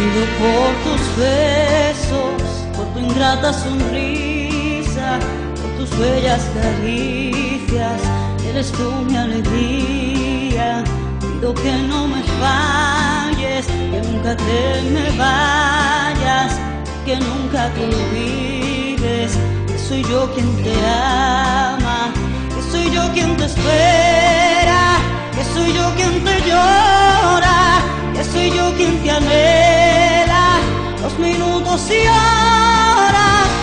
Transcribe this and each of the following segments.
Pido por tus besos, por tu ingrata sonrisa, por tus bellas caricias, eres tú mi alegría. Pido que no me falles, que nunca te me vayas, que nunca te olvides, que soy yo quien te ama, que soy yo quien te espera, que soy yo quien te llora, que soy yo quien te anhela,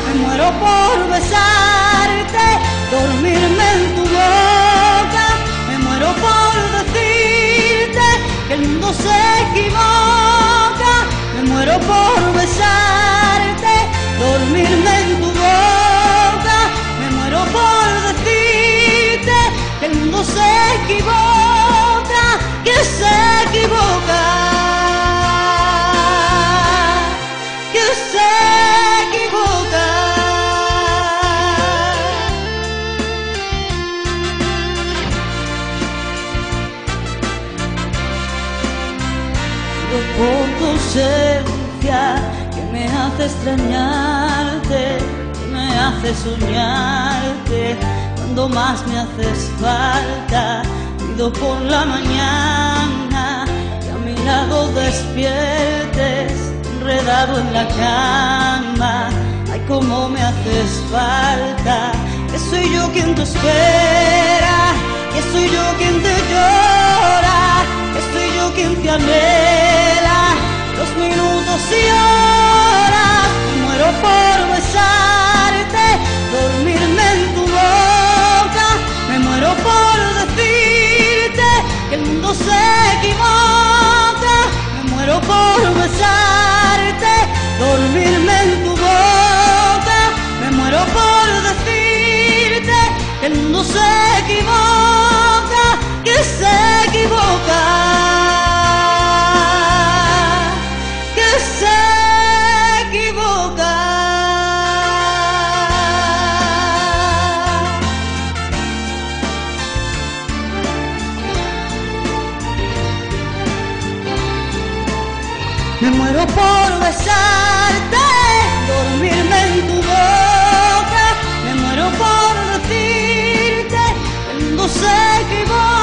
me muero por besarte, dormirme en tu boca, me muero por decirte que el mundo se equivoca, me muero por besarte, dormirme en tu boca, me muero por decirte que el mundo se equivoca, por tu ausencia que me hace extrañarte, que me hace soñarte cuando más me haces falta. Pido por la mañana que a mi lado despiertes, enredado en la cama. Ay, cómo me haces falta, que soy yo quien te espera, que soy yo quien te equivoca, que se equivoca, que se equivoca. Me muero por besarte, que voy.